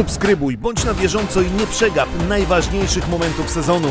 Subskrybuj, bądź na bieżąco i nie przegap najważniejszych momentów sezonu.